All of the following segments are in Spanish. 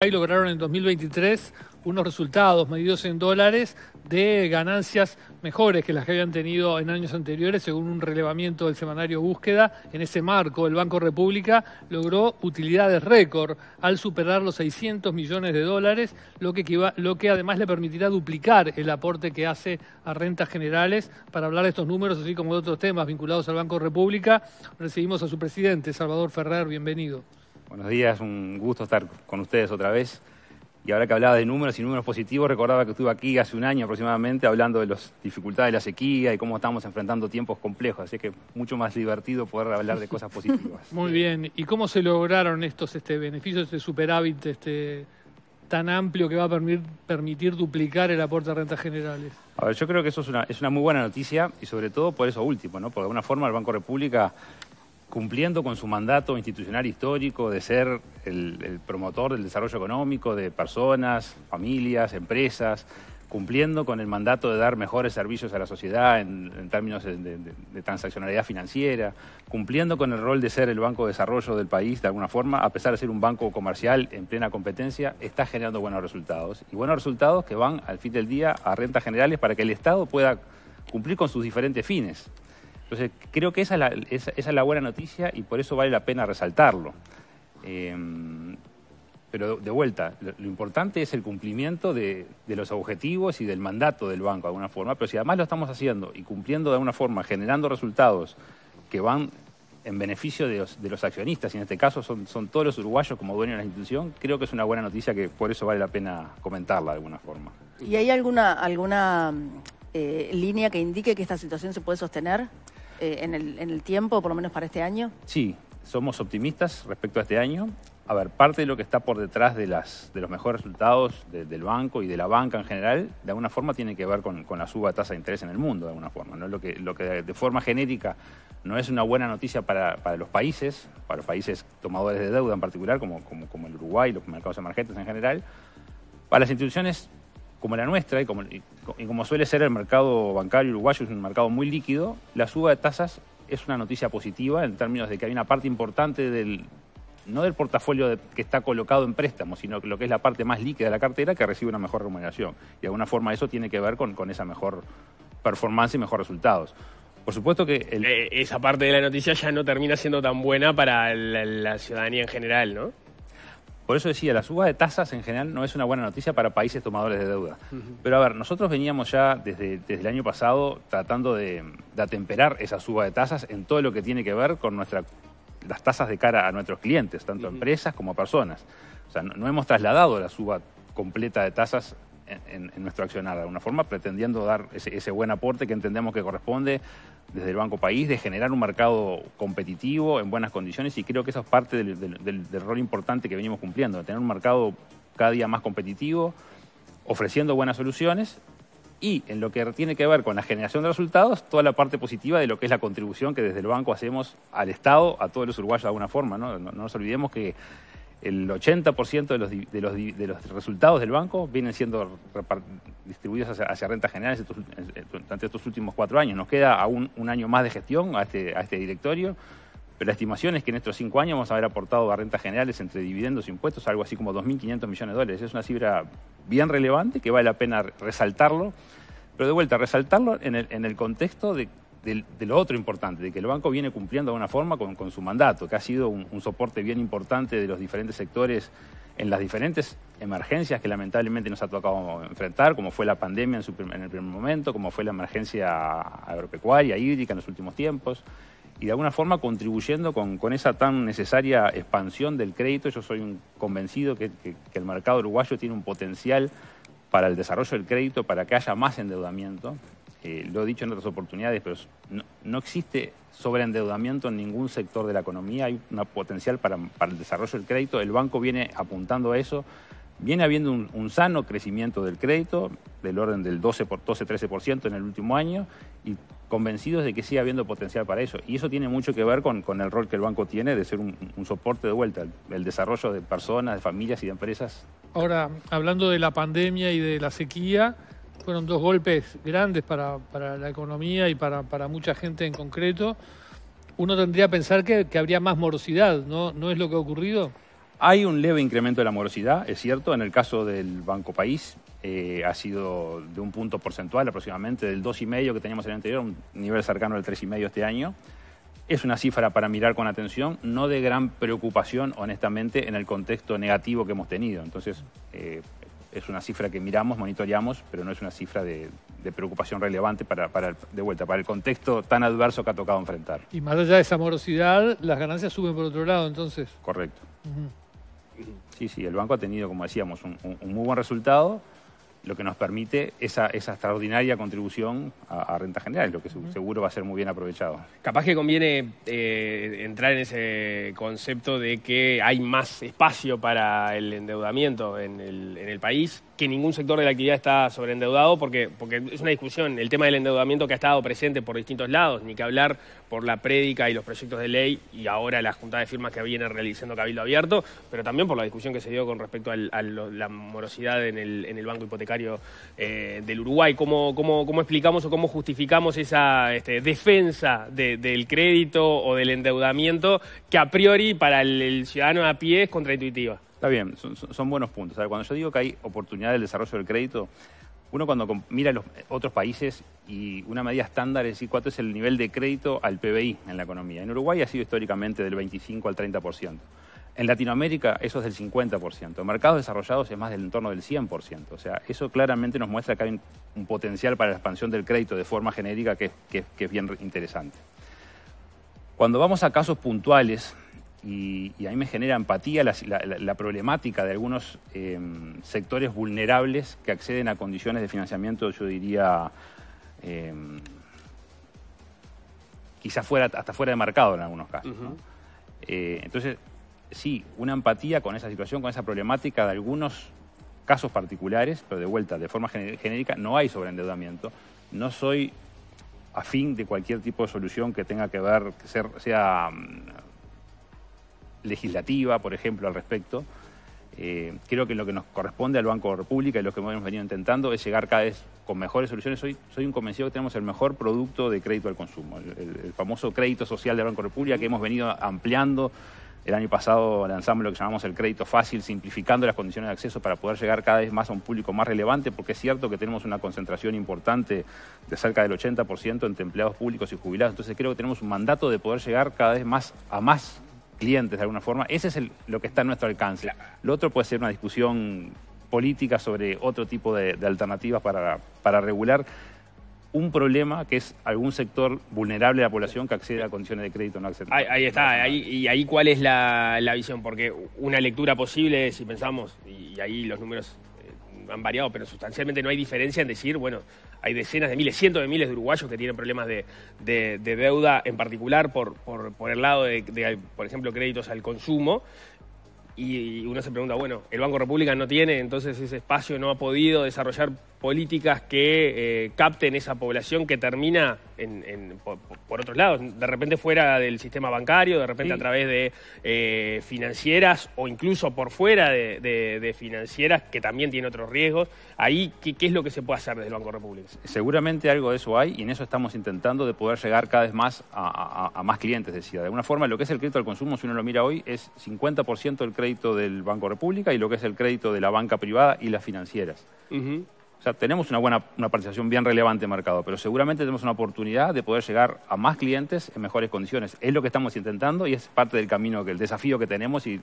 Ahí lograron en 2023 unos resultados medidos en dólares de ganancias mejores que las que habían tenido en años anteriores, según un relevamiento del semanario Búsqueda. En ese marco, el Banco República logró utilidades récord al superar los 600 millones de dólares, lo que, lo que además le permitirá duplicar el aporte que hace a rentas generales. Para hablar de estos números, así como de otros temas vinculados al Banco República, recibimos a su presidente, Salvador Ferrer. Bienvenido. Buenos días, un gusto estar con ustedes otra vez. Y ahora que hablaba de números y números positivos, recordaba que estuve aquí hace un año aproximadamente hablando de las dificultades de la sequía y cómo estamos enfrentando tiempos complejos. Así que mucho más divertido poder hablar de cosas positivas. Muy bien. ¿Y cómo se lograron estos este, beneficios, este superávit este, tan amplio que va a permitir, permitir duplicar el aporte de rentas generales? A ver, yo creo que eso es una, es una muy buena noticia y sobre todo por eso último, ¿no? Porque de alguna forma el Banco República cumpliendo con su mandato institucional histórico de ser el, promotor del desarrollo económico de personas, familias, empresas, cumpliendo con el mandato de dar mejores servicios a la sociedad en, términos de, transaccionalidad financiera, cumpliendo con el rol de ser el banco de desarrollo del país de alguna forma, a pesar de ser un banco comercial en plena competencia, está generando buenos resultados. Y buenos resultados que van al fin del día a rentas generales para que el Estado pueda cumplir con sus diferentes fines. Entonces, creo que esa es la, buena noticia y por eso vale la pena resaltarlo. Em, pero de vuelta, lo, importante es el cumplimiento de, los objetivos y del mandato del banco de alguna forma, pero si además lo estamos haciendo y cumpliendo de alguna forma, generando resultados que van en beneficio de los, accionistas, y en este caso son, todos los uruguayos como dueños de la institución, creo que es una buena noticia que por eso vale la pena comentarla de alguna forma. ¿Y hay alguna, alguna eh, línea que indique que esta situación se puede sostener? Eh, en, el, en el tiempo, por lo menos para este año? Sí, somos optimistas respecto a este año. A ver, parte de lo que está por detrás de, las, de los mejores resultados del banco y de la banca en general, de alguna forma tiene que ver con, la suba de tasa de interés en el mundo, de alguna forma. ¿no? Lo, que, lo que de forma genérica no es una buena noticia para, los países, para los países tomadores de deuda en particular, como, como, como el Uruguay, los mercados emergentes en general. Para las instituciones como la nuestra y como, como suele ser el mercado bancario uruguayo, es un mercado muy líquido, la suba de tasas es una noticia positiva en términos de que hay una parte importante del, no del portafolio que está colocado en préstamos, sino lo que es la parte más líquida de la cartera que recibe una mejor remuneración. Y de alguna forma eso tiene que ver con, esa mejor performance y mejores resultados. Por supuesto que... Eh, esa parte de la noticia ya no termina siendo tan buena para la ciudadanía en general, ¿no? Por eso decía, la suba de tasas en general no es una buena noticia para países tomadores de deuda. Pero a ver, nosotros veníamos ya desde, desde el año pasado tratando de, atemperar esa suba de tasas en todo lo que tiene que ver con nuestra, las tasas de cara a nuestros clientes, tanto empresas como personas. O sea, no, hemos trasladado la suba completa de tasas en, nuestro accionar de alguna forma, pretendiendo dar ese, buen aporte que entendemos que corresponde desde el Banco País, de generar un mercado competitivo en buenas condiciones y creo que eso es parte del, rol importante que venimos cumpliendo, de tener un mercado cada día más competitivo, ofreciendo buenas soluciones y en lo que tiene que ver con la generación de resultados, toda la parte positiva de lo que es la contribución que desde el banco hacemos al Estado, a todos los uruguayos de alguna forma. no nos olvidemos que el 80% de los, de, los, de los resultados del banco vienen siendo distribuidos hacia, rentas generales durante estos últimos cuatro años. Nos queda aún un año más de gestión a este, a este directorio, pero la estimación es que en estos cinco años vamos a haber aportado a rentas generales entre dividendos e impuestos algo así como 2.500 millones de dólares. Es una cifra bien relevante que vale la pena resaltarlo, pero de vuelta, resaltarlo en el, en el contexto de de, lo otro importante, de que el banco viene cumpliendo de alguna forma con, su mandato, que ha sido un, soporte bien importante de los diferentes sectores en las diferentes emergencias que lamentablemente nos ha tocado enfrentar, como fue la pandemia en, el primer momento, como fue la emergencia agropecuaria, hídrica en los últimos tiempos, y de alguna forma contribuyendo con, esa tan necesaria expansión del crédito. Yo soy convencido que el mercado uruguayo tiene un potencial para el desarrollo del crédito, para que haya más endeudamiento, eh, lo he dicho en otras oportunidades, pero no, existe sobreendeudamiento en ningún sector de la economía, hay un potencial para, el desarrollo del crédito, el banco viene apuntando a eso, viene habiendo un, sano crecimiento del crédito, del orden del 12-13% en el último año, y convencidos de que sigue habiendo potencial para eso. Y eso tiene mucho que ver con, el rol que el banco tiene de ser un, soporte de vuelta, el desarrollo de personas, de familias y de empresas. Ahora, hablando de la pandemia y de la sequía, fueron dos golpes grandes para, la economía y para, mucha gente en concreto. Uno tendría que pensar que, habría más morosidad, ¿no? ¿No es lo que ha ocurrido? Hay un leve incremento de la morosidad, es cierto, en el caso del Banco País eh, ha sido de un punto porcentual aproximadamente, del 2,5 que teníamos en el anterior, un nivel cercano al 3,5 este año. Es una cifra para mirar con atención, no de gran preocupación, honestamente, en el contexto negativo que hemos tenido. Entonces, eh, es una cifra que miramos, monitoreamos, pero no es una cifra de, preocupación relevante para, de vuelta, para el contexto tan adverso que ha tocado enfrentar. Y más allá de esa morosidad, las ganancias suben por otro lado, entonces. Correcto. Sí, sí, el banco ha tenido, como decíamos, un, muy buen resultado, lo que nos permite esa, extraordinaria contribución a, renta general, lo que seguro va a ser muy bien aprovechado. Capaz que conviene eh, entrar en ese concepto de que hay más espacio para el endeudamiento en el, en el país que ningún sector de la actividad está sobreendeudado, porque, porque es una discusión, el tema del endeudamiento que ha estado presente por distintos lados, ni que hablar por la prédica y los proyectos de ley y ahora la junta de firmas que viene realizando Cabildo Abierto, pero también por la discusión que se dio con respecto a la morosidad en el, en el banco hipotecario eh, del Uruguay. ¿Cómo, ¿Cómo, cómo, explicamos o cómo justificamos esa este, defensa del crédito o del endeudamiento que a priori para el ciudadano a pie es contraintuitiva? Está bien, son, buenos puntos. cuando yo digo que hay oportunidad del desarrollo del crédito, uno cuando mira los otros países y una medida estándar es decir cuánto es el nivel de crédito al PBI en la economía. En Uruguay ha sido históricamente del 25 al 30%. En Latinoamérica eso es del 50%. En mercados desarrollados es más del entorno del 100%. O sea, eso claramente nos muestra que hay un, potencial para la expansión del crédito de forma genérica que es bien interesante. Cuando vamos a casos puntuales y, a mí me genera empatía la, problemática de algunos em, sectores vulnerables que acceden a condiciones de financiamiento, yo diría, em, quizás fuera, hasta fuera de mercado en algunos casos. Eh, entonces, sí, una empatía con esa situación, con esa problemática de algunos casos particulares, pero de vuelta, de forma genérica, no hay sobreendeudamiento. No soy afín de cualquier tipo de solución que tenga que ver, que sea legislativa, por ejemplo, al respecto. Eh, creo que lo que nos corresponde al Banco de República y lo que hemos venido intentando es llegar cada vez con mejores soluciones. Soy, soy un convencido que tenemos el mejor producto de crédito al consumo, el, famoso crédito social del Banco de República que hemos venido ampliando. El año pasado lanzamos lo que llamamos el crédito fácil, simplificando las condiciones de acceso para poder llegar cada vez más a un público más relevante, porque es cierto que tenemos una concentración importante de cerca del 80% entre empleados públicos y jubilados. Entonces creo que tenemos un mandato de poder llegar cada vez más a más clientes de alguna forma. Ese es lo que está en nuestro alcance. Lo otro puede ser una discusión política sobre otro tipo de, alternativas para, para regular un problema que es algún sector vulnerable de la población que accede a condiciones de crédito no accede. Ahí, está, ahí, y ahí cuál es la, visión, porque una lectura posible, si pensamos, y ahí los números eh, han variado, pero sustancialmente no hay diferencia en decir, bueno, hay decenas de miles, cientos de miles de uruguayos que tienen problemas de, deuda, en particular por, por, el lado de, por ejemplo, créditos al consumo. Y uno se pregunta, bueno, el Banco República no tiene, entonces ese espacio no ha podido desarrollar políticas que eh, capten esa población que termina en, por, otros lados, de repente fuera del sistema bancario, de repente a través de eh, financieras o incluso por fuera de, financieras que también tiene otros riesgos. Ahí, ¿qué, es lo que se puede hacer desde el Banco República? Seguramente algo de eso hay y en eso estamos intentando de poder llegar cada vez más a, más clientes. Decía, de alguna forma lo que es el crédito al consumo, si uno lo mira hoy, es 50% el crédito del Banco República y lo que es el crédito de la banca privada y las financieras. O sea, tenemos una buena una participación bien relevante en mercado, pero seguramente tenemos una oportunidad de poder llegar a más clientes en mejores condiciones. Es lo que estamos intentando y es parte del camino, que el desafío que tenemos y,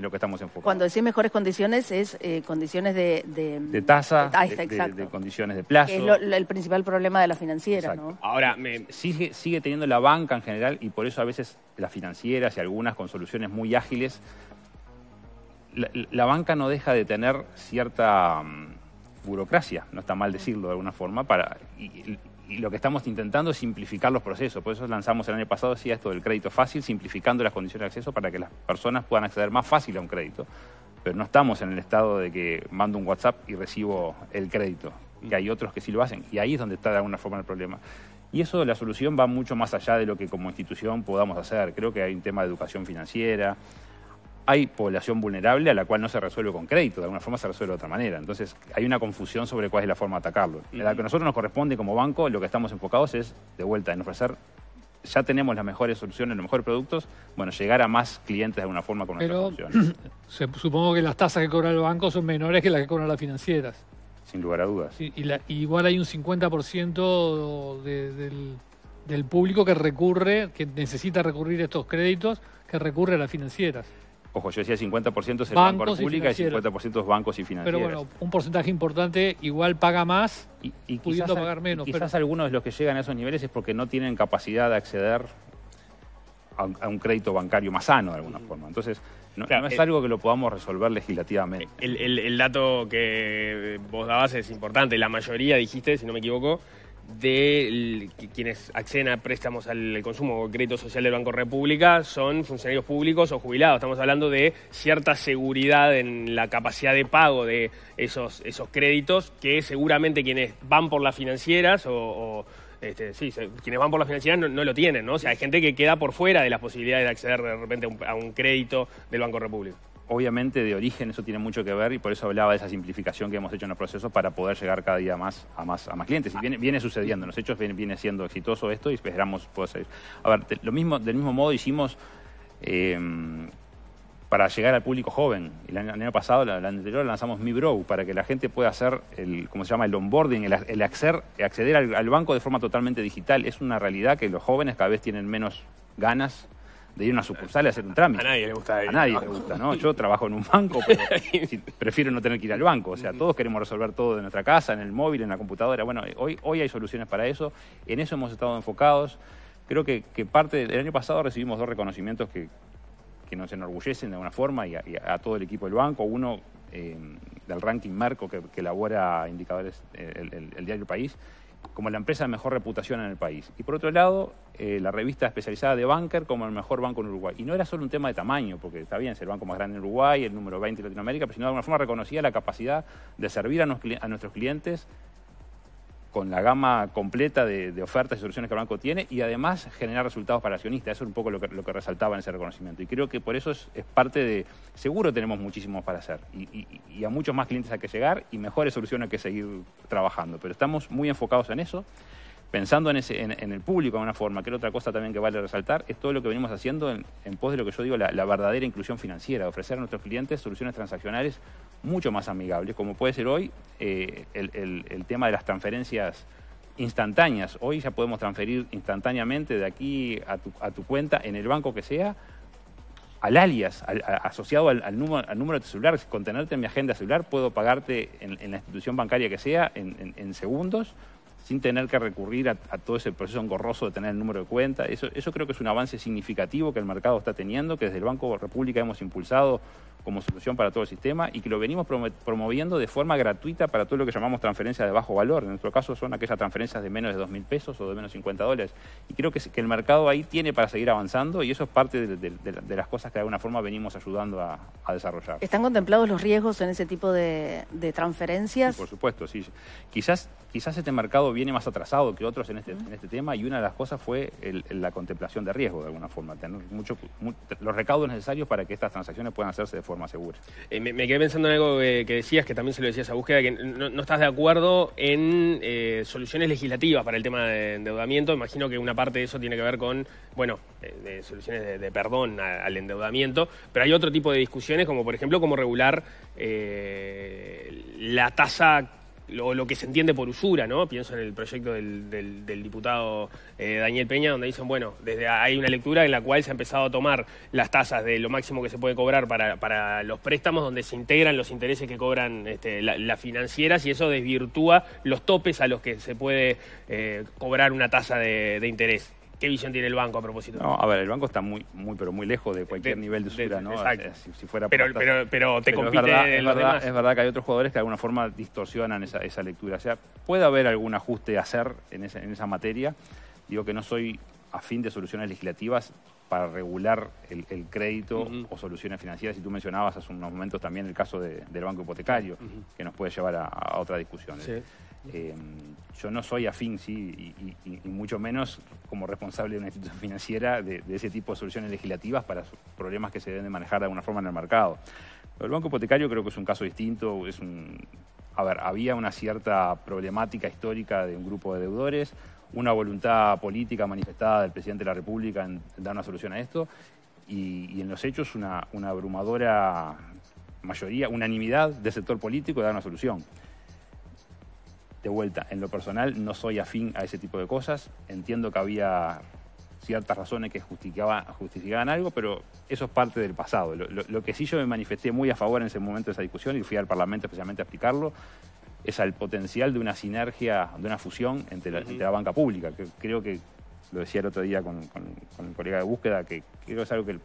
lo que estamos enfocando. Cuando decís mejores condiciones, es eh, condiciones de... De, tasa, de, condiciones de plazo. es el principal problema de la financiera, ¿no? Ahora, me... sigue, sigue teniendo la banca en general y por eso a veces las financieras y algunas con soluciones muy ágiles, la banca no deja de tener cierta mm, burocracia, no está mal decirlo de alguna forma, para, y, lo que estamos intentando es simplificar los procesos. Por eso lanzamos el año pasado, decía esto del crédito fácil, simplificando las condiciones de acceso para que las personas puedan acceder más fácil a un crédito. Pero no estamos en el estado de que mando un WhatsApp y recibo el crédito, que hay otros que sí lo hacen. Y ahí es donde está de alguna forma el problema. Y eso, la solución va mucho más allá de lo que como institución podamos hacer. Creo que hay un tema de educación financiera, hay población vulnerable a la cual no se resuelve con crédito, de alguna forma se resuelve de otra manera. Entonces hay una confusión sobre cuál es la forma de atacarlo. En la que a nosotros nos corresponde como banco, lo que estamos enfocados es, de vuelta, en ofrecer ya tenemos las mejores soluciones, los mejores productos, bueno, llegar a más clientes de alguna forma con nuestras Pero soluciones, se- supongo que las tasas que cobra el banco son menores que las que cobran las financieras. sin lugar a dudas. Y, y la- y igual hay un 50% de- del, del público que recurre, que necesita recurrir a estos créditos, que recurre a las financieras. Ojo, yo decía 50% es el Bancos banco y pública y financieras. 50% es bancos y financieras. Pero bueno, un porcentaje importante igual paga más. y, y pudiendo quizás, pagar menos, y quizás pero- algunos de los que llegan a esos niveles es porque no tienen capacidad de acceder a, un- a un crédito bancario más sano de alguna forma. Entonces, no, Claro, no es eh, algo que lo podamos resolver legislativamente. El, el- el dato que vos dabas es importante. La mayoría, dijiste, si no me equivoco, de quienes acceden a préstamos al consumo crédito social del Banco República son funcionarios públicos o jubilados. Estamos hablando de cierta seguridad en la capacidad de pago de esos, esos créditos que seguramente quienes van por las financieras o... o, este, sí, se- quienes van por las financieras no, no lo tienen, ¿no? O sea, hay gente que queda por fuera de las posibilidades de acceder de repente a un, a un crédito del Banco República. Obviamente, de origen eso tiene mucho que ver y por eso hablaba de esa simplificación que hemos hecho en el proceso para poder llegar cada día más a más, a más clientes. Y viene, viene sucediendo, en los hechos viene, viene siendo exitoso esto y esperamos poder seguir. A ver, de- lo mismo, del mismo modo hicimos eh, para llegar al público joven. El año, pasado, el año anterior, lanzamos Mi Bro para que la gente pueda hacer el, ¿cómo se llama? El onboarding, el, el acceder, al banco de forma totalmente digital. Es una realidad que los jóvenes cada vez tienen menos ganas de ir a una sucursal y hacer un trámite. A nadie le gusta ir A nadie le gusta, ¿no? Yo trabajo en un banco, pero prefiero no tener que ir al banco. O sea, todos queremos resolver todo de nuestra casa, en el móvil, en la computadora. Bueno, hoy, hoy hay soluciones para eso. En eso hemos estado enfocados. Creo que, que parte del año pasado recibimos dos reconocimientos que, que nos enorgullecen de alguna forma y a, y a todo el equipo del banco. Uno eh, del ranking Merco que, que elabora indicadores eh, el, el- el diario País como la empresa de mejor reputación en el país. Y por otro lado, eh, la revista especializada de Banker como el mejor banco en Uruguay. Y no era solo un tema de tamaño, porque está bien, es el banco más grande en Uruguay, el número 20 en Latinoamérica, pero sino de alguna forma reconocía la capacidad de servir a, nuestros clientes con la gama completa de, de ofertas y soluciones que el banco tiene y además generar resultados para accionistas. Eso es un poco lo que, lo que resaltaba en ese reconocimiento. Y creo que por eso es, es parte de... Seguro tenemos muchísimo para hacer y, y- y a muchos más clientes hay que llegar y mejores soluciones hay que seguir trabajando. Pero estamos muy enfocados en eso pensando en, ese, en, el público de una forma, que era otra cosa también que vale resaltar, es todo lo que venimos haciendo en, en pos de lo que yo digo, la, verdadera inclusión financiera, ofrecer a nuestros clientes soluciones transaccionales mucho más amigables, como puede ser hoy eh, el, tema de las transferencias instantáneas. Hoy ya podemos transferir instantáneamente de aquí a tu, a tu cuenta en el banco que sea al alias, al- asociado al, número, al número de tu celular. Con tenerte en mi agenda celular puedo pagarte en, en la institución bancaria que sea en segundos sin tener que recurrir a, todo ese proceso engorroso de tener el número de cuenta. Eso, eso creo que es un avance significativo que el mercado está teniendo, que desde el Banco República hemos impulsado como solución para todo el sistema y que lo venimos promo- promoviendo de forma gratuita para todo lo que llamamos transferencias de bajo valor. En nuestro caso son aquellas transferencias de menos de 2 mil pesos o de menos 50 dólares. Y creo que, el mercado ahí tiene para seguir avanzando y eso es parte de, de- de- de las cosas que de alguna forma venimos ayudando a, a desarrollar. ¿Están contemplados los riesgos en ese tipo de, de transferencias? Sí, por supuesto, sí. Quizás, quizás este mercado viene más atrasado que otros en este, en este tema y una de las cosas fue el- la contemplación de riesgo de alguna forma, tener mucho, mu- los recaudos necesarios para que estas transacciones puedan hacerse de forma segura. Eh, me, quedé pensando en algo que, decías, que también se lo decías a búsqueda, que no, estás de acuerdo en eh, soluciones legislativas para el tema de endeudamiento. Imagino que una parte de eso tiene que ver con, bueno, eh, soluciones de, perdón al endeudamiento, pero hay otro tipo de discusiones, como por ejemplo, cómo regular la tasa lo que se entiende por usura, ¿no? Pienso en el proyecto del, del- diputado eh, Daniel Peña, donde dicen, bueno, desde hay una lectura en la cual se ha empezado a tomar las tasas de lo máximo que se puede cobrar para, para los préstamos, donde se integran los intereses que cobran este, la- las financieras y eso desvirtúa los topes a los que se puede eh, cobrar una tasa de interés. ¿Qué visión tiene el banco a propósito? No, a ver, el banco está muy, muy, pero muy lejos de cualquier De- nivel de de- usura, ¿no? exacto. Eh, Si, si fuera por pero, pero, pero te Pero compite es verdad, es, verdad, demás. es verdad que hay otros jugadores que de alguna forma distorsionan esa, esa lectura. O sea, puede haber algún ajuste a hacer en esa, en esa materia. Digo que no soy afín de soluciones legislativas para regular el, el crédito o soluciones financieras. Y tú mencionabas hace unos momentos también el caso de- del banco hipotecario, que nos puede llevar a, a otra discusión. Sí. Eh, yo no soy afín, sí, y, mucho menos como responsable de una institución financiera de, ese tipo de soluciones legislativas para problemas que se deben de manejar de alguna forma en el mercado. Pero el banco hipotecario creo que es un caso distinto, es un... A ver, había una cierta problemática histórica de un grupo de deudores, una voluntad política manifestada del presidente de la República en, dar una solución a esto y, en los hechos una, una abrumadora mayoría, unanimidad del sector político de dar una solución. De vuelta, en lo personal no soy afín a ese tipo de cosas, entiendo que había ciertas razones que justificaban, justificaban algo, pero eso es parte del pasado. Lo, que sí yo me manifesté muy a favor en ese momento de esa discusión y fui al Parlamento especialmente a explicarlo, es al potencial de una sinergia, de una fusión entre la, banca pública, que creo que lo decía el otro día con, el colega de búsqueda, que creo que es algo que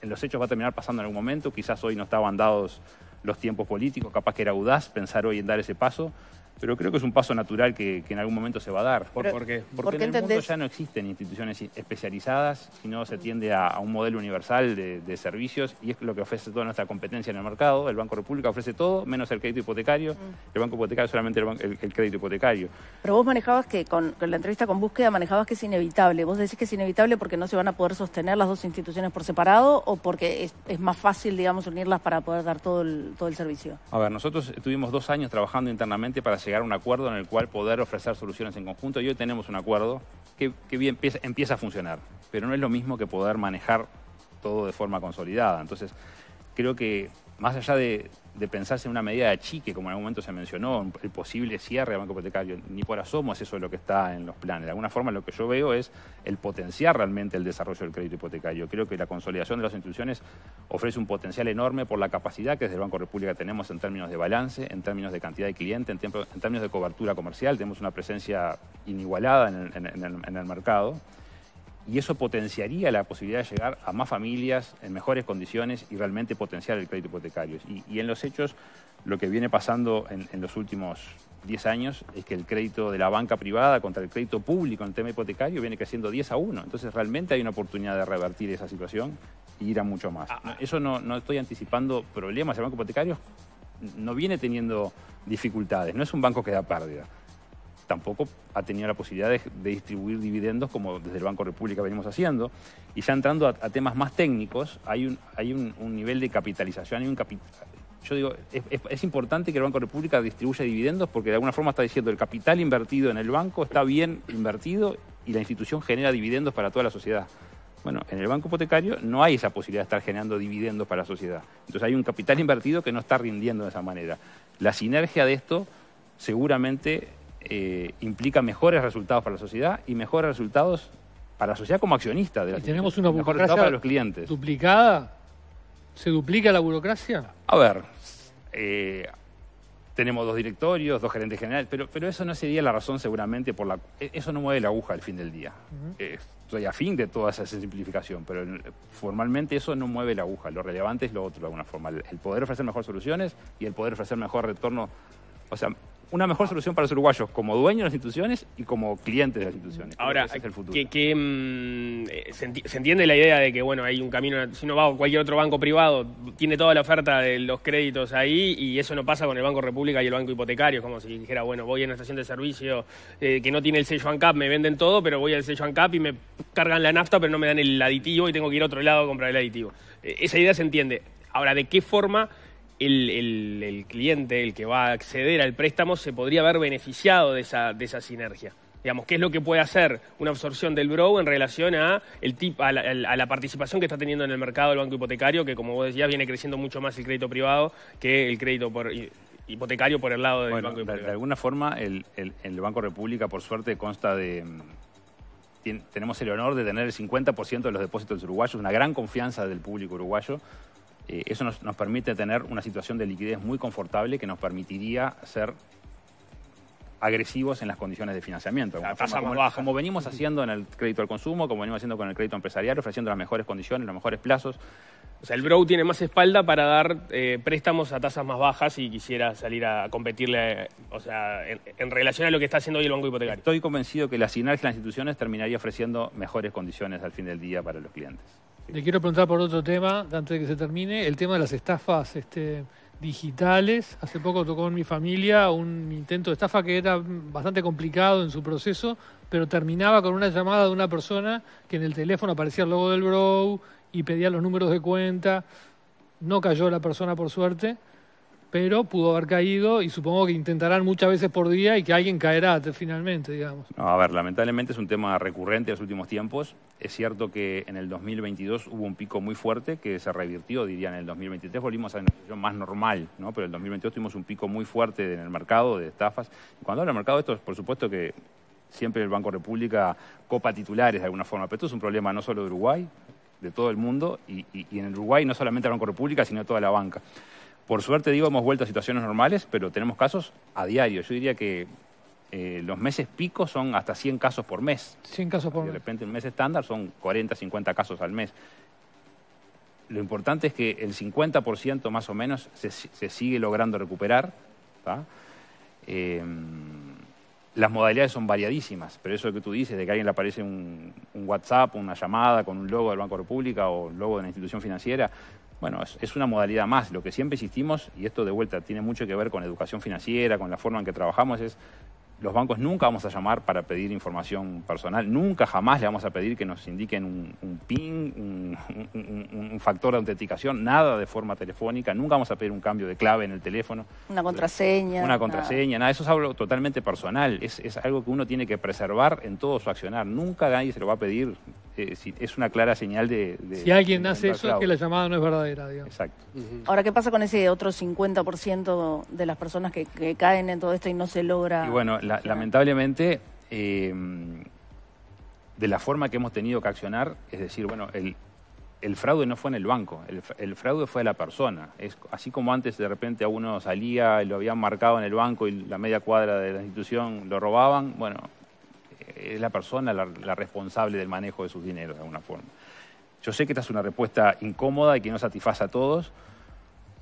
en los hechos va a terminar pasando en algún momento, quizás hoy no estaban dados los tiempos políticos, capaz que era audaz pensar hoy en dar ese paso, pero creo que es un paso natural que, en algún momento se va a dar. ¿Por, qué? Porque en el mundo ya no existen instituciones especializadas, sino se tiende a, un modelo universal de, servicios y es lo que ofrece toda nuestra competencia en el mercado. El Banco República ofrece todo, menos el crédito hipotecario. Mm. El Banco Hipotecario solamente el, crédito hipotecario. Pero vos manejabas que, con, la entrevista con búsqueda, manejabas que es inevitable. ¿Vos decís que es inevitable porque no se van a poder sostener las dos instituciones por separado o porque es, más fácil, digamos, unirlas para poder dar todo el, todo el servicio? A ver, nosotros estuvimos dos años trabajando internamente para llegar a un acuerdo en el cual poder ofrecer soluciones en conjunto y hoy tenemos un acuerdo que, bien empieza, a funcionar, pero no es lo mismo que poder manejar todo de forma consolidada. Entonces, creo que más allá de, de pensarse en una medida de chique, como en algún momento se mencionó, el posible cierre del banco hipotecario, ni por asomo es eso lo que está en los planes. De alguna forma lo que yo veo es el potenciar realmente el desarrollo del crédito hipotecario. Creo que la consolidación de las instituciones ofrece un potencial enorme por la capacidad que desde el Banco República tenemos en términos de balance, en términos de cantidad de clientes, en, términos de cobertura comercial. Tenemos una presencia inigualada en el mercado y eso potenciaría la posibilidad de llegar a más familias en mejores condiciones y realmente potenciar el crédito hipotecario. Y, en los hechos, lo que viene pasando en, los últimos 10 años es que el crédito de la banca privada contra el crédito público en el tema hipotecario viene creciendo 10 a 1. Entonces realmente hay una oportunidad de revertir esa situación y ir a mucho más. Ah, ah. Eso no, no estoy anticipando problemas. El banco hipotecario no viene teniendo dificultades, no es un banco que da pérdida tampoco ha tenido la posibilidad de, distribuir dividendos como desde el Banco República venimos haciendo. Y ya entrando a, temas más técnicos, hay un, hay un, nivel de capitalización, hay un yo digo, es, importante que el Banco República distribuya dividendos porque de alguna forma está diciendo el capital invertido en el banco está bien invertido y la institución genera dividendos para toda la sociedad. Bueno, en el banco hipotecario no hay esa posibilidad de estar generando dividendos para la sociedad. Entonces hay un capital invertido que no está rindiendo de esa manera. La sinergia de esto seguramente eh, implica mejores resultados para la sociedad y mejores resultados para la sociedad como accionista. De la ¿Y tenemos una burocracia para los clientes. duplicada? ¿Se duplica la burocracia? A ver, eh, tenemos dos directorios, dos gerentes generales, pero, pero eso no sería la razón seguramente por la... E, eso no mueve la aguja al fin del día. Eh, estoy a fin de toda esa simplificación, pero formalmente eso no mueve la aguja. Lo relevante es lo otro de alguna forma, el poder ofrecer mejores soluciones y el poder ofrecer mejor retorno. O sea, una mejor solución para los uruguayos como dueños de las instituciones y como clientes de las instituciones. Ahora, es el futuro. Que, mm, eh, se, entiende la idea de que bueno hay un camino, si no va a cualquier otro banco privado, tiene toda la oferta de los créditos ahí y eso no pasa con el Banco República y el Banco Hipotecario, como si dijera, bueno, voy a una estación de servicio eh, que no tiene el sello ANCAP, me venden todo, pero voy al sello ANCAP y me cargan la nafta, pero no me dan el aditivo y tengo que ir a otro lado a comprar el aditivo. Eh, esa idea se entiende. Ahora, ¿de qué forma el, cliente, el que va a acceder al préstamo, se podría haber beneficiado de esa, de esa sinergia. Digamos, ¿qué es lo que puede hacer una absorción del Bro en relación a, el tip, a, la, participación que está teniendo en el mercado del banco hipotecario, que como vos decías, viene creciendo mucho más el crédito privado que el crédito por, hipotecario por el lado del banco hipotecario? De, alguna forma, el, Banco República, por suerte, consta de... tenemos el honor de tener el 50% de los depósitos uruguayos, una gran confianza del público uruguayo, eh, eso nos, permite tener una situación de liquidez muy confortable que nos permitiría ser agresivos en las condiciones de financiamiento. como, venimos haciendo en el crédito al consumo, como venimos haciendo con el crédito empresarial, ofreciendo las mejores condiciones, los mejores plazos. O sea, el Brow tiene más espalda para dar eh, préstamos a tasas más bajas si quisiera salir a competirle, o sea, en, relación a lo que está haciendo hoy el Banco Hipotecario. Estoy convencido que la sinergia de las instituciones terminaría ofreciendo mejores condiciones al fin del día para los clientes. Le quiero preguntar por otro tema, antes de que se termine, el tema de las estafas este, digitales. Hace poco tocó en mi familia un intento de estafa que era bastante complicado en su proceso, pero terminaba con una llamada de una persona que en el teléfono aparecía el logo del Bro y pedía los números de cuenta. No cayó la persona por suerte, pero pudo haber caído y supongo que intentarán muchas veces por día y que alguien caerá finalmente, digamos. No, a ver, lamentablemente es un tema recurrente en los últimos tiempos. Es cierto que en el 2022 hubo un pico muy fuerte que se revirtió, diría, en el 2023 volvimos a una situación más normal, ¿no? Pero en el 2022 tuvimos un pico muy fuerte en el mercado de estafas. Cuando hablo del mercado, esto es por supuesto que siempre el Banco República copa titulares de alguna forma, pero esto es un problema no solo de Uruguay, de todo el mundo, y, en el Uruguay no solamente el Banco República, sino toda la banca. Por suerte, digo, hemos vuelto a situaciones normales, pero tenemos casos a diario. Yo diría que eh, los meses picos son hasta 100 casos por mes. 100 casos por mes. De repente, el mes estándar son 40, 50 casos al mes. Lo importante es que el 50% más o menos se, sigue logrando recuperar. Eh, las modalidades son variadísimas, pero eso que tú dices, de que a alguien le aparece un, WhatsApp, una llamada con un logo del Banco República o logo de una institución financiera, bueno, es, una modalidad más. Lo que siempre insistimos, y esto de vuelta tiene mucho que ver con educación financiera, con la forma en que trabajamos, es los bancos nunca vamos a llamar para pedir información personal, nunca jamás le vamos a pedir que nos indiquen un, PIN, un, factor de autenticación, nada de forma telefónica, nunca vamos a pedir un cambio de clave en el teléfono. Una contraseña. Una contraseña, nada, eso es algo totalmente personal, es, algo que uno tiene que preservar en todo su accionar, nunca nadie se lo va a pedir, eh, es una clara señal de... si alguien hace eso es que la llamada no es verdadera, digamos. Exacto. Ahora, ¿qué pasa con ese otro 50% de las personas que, que, caen en todo esto y no se logra... Y bueno, lamentablemente, eh, de la forma que hemos tenido que accionar, es decir, bueno, el, fraude no fue en el banco, el, fraude fue a la persona. Es, así como antes de repente a uno salía y lo habían marcado en el banco y la media cuadra de la institución lo robaban, bueno, es la persona la, responsable del manejo de sus dineros de alguna forma. Yo sé que esta es una respuesta incómoda y que no satisface a todos,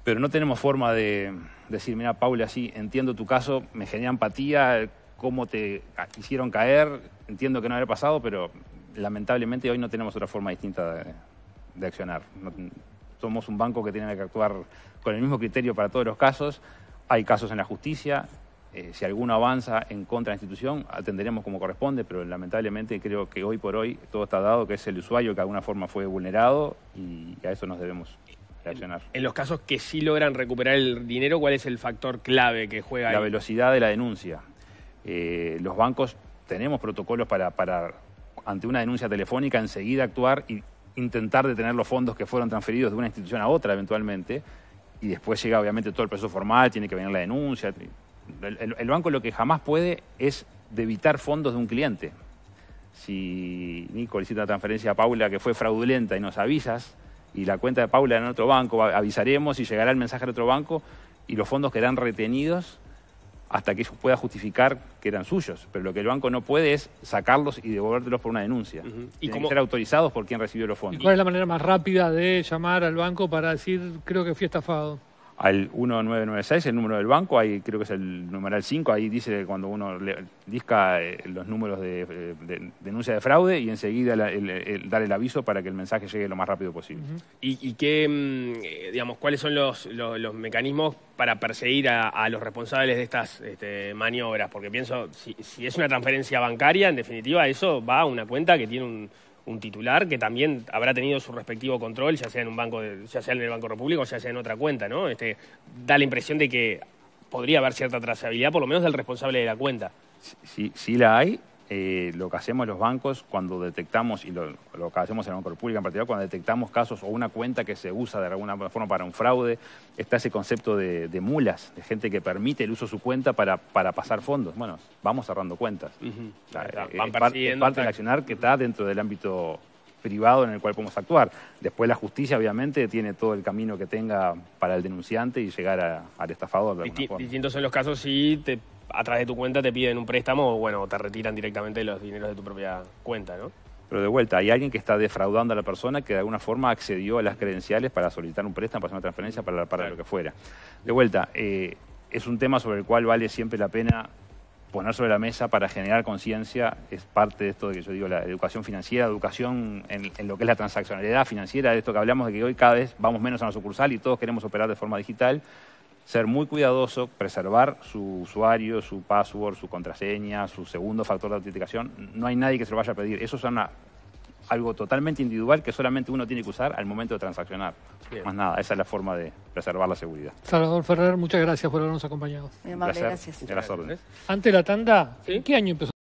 pero no tenemos forma de decir, mira, Paula, sí, entiendo tu caso, me genera empatía, cómo te hicieron caer, entiendo que no había pasado, pero lamentablemente hoy no tenemos otra forma distinta de, accionar. somos un banco que tiene que actuar con el mismo criterio para todos los casos. Hay casos en la justicia. Eh, si alguno avanza en contra de la institución, atenderemos como corresponde, pero lamentablemente creo que hoy por hoy todo está dado, que es el usuario que de alguna forma fue vulnerado y a eso nos debemos reaccionar. En los casos que sí logran recuperar el dinero, ¿cuál es el factor clave que juega? La velocidad de la denuncia. Eh, los bancos tenemos protocolos para, ante una denuncia telefónica, enseguida actuar y intentar detener los fondos que fueron transferidos de una institución a otra eventualmente. Y después llega obviamente todo el proceso formal, tiene que venir la denuncia. El, banco lo que jamás puede es debitar fondos de un cliente. Si Nico le hiciste una transferencia a Paula que fue fraudulenta y nos avisas, y la cuenta de Paula en otro banco, avisaremos y llegará el mensaje al otro banco y los fondos quedarán retenidos hasta que ellos pueda justificar que eran suyos. Pero lo que el banco no puede es sacarlos y devolvértelos por una denuncia. ¿Y que ser autorizados por quien recibió los fondos. ¿Y cuál es la manera más rápida de llamar al banco para decir, creo que fui estafado? Al 1996, el número del banco, ahí creo que es el numeral 5, ahí dice cuando uno le, disca eh, los números de, denuncia de fraude y enseguida dar el aviso para que el mensaje llegue lo más rápido posible. ¿Y, qué, mm, eh, digamos, cuáles son los, los, mecanismos para perseguir a, los responsables de estas este, maniobras? Porque pienso, si, si es una transferencia bancaria, en definitiva, eso va a una cuenta que tiene un un titular que también habrá tenido su respectivo control, ya sea en un banco, ya sea en el Banco Repúblico, o ya sea en otra cuenta, ¿no? Este, da la impresión de que podría haber cierta trazabilidad, por lo menos del responsable de la cuenta. Sí, sí la hay, eh, lo que hacemos los bancos cuando detectamos, y lo, que hacemos en el Banco República en particular, cuando detectamos casos o una cuenta que se usa de alguna forma para un fraude, está ese concepto de, mulas, de gente que permite el uso de su cuenta para, para pasar fondos. Bueno, vamos cerrando cuentas. Van parte del accionar que está dentro del ámbito privado en el cual podemos actuar. Después la justicia, obviamente, tiene todo el camino que tenga para el denunciante y llegar al estafador. Distintos son los casos si te a través de tu cuenta te piden un préstamo o bueno, te retiran directamente los dineros de tu propia cuenta, ¿no? Pero de vuelta, hay alguien que está defraudando a la persona que de alguna forma accedió a las credenciales para solicitar un préstamo, para hacer una transferencia, para, para lo que fuera. De vuelta, eh, es un tema sobre el cual vale siempre la pena poner sobre la mesa para generar conciencia, es parte de esto de que yo digo, la educación financiera, educación en, en, lo que es la transaccionalidad financiera, de esto que hablamos de que hoy cada vez vamos menos a la sucursal y todos queremos operar de forma digital ser muy cuidadoso, preservar su usuario, su password, su contraseña, su segundo factor de autenticación. No hay nadie que se lo vaya a pedir. Eso son algo totalmente individual que solamente uno tiene que usar al momento de transaccionar. Bien. Más nada, esa es la forma de preservar la seguridad. Salvador Ferrer, muchas gracias por habernos acompañado. Muy amable, placer. gracias. Las órdenes. Ante la tanda, ¿Sí? ¿en qué año empezó?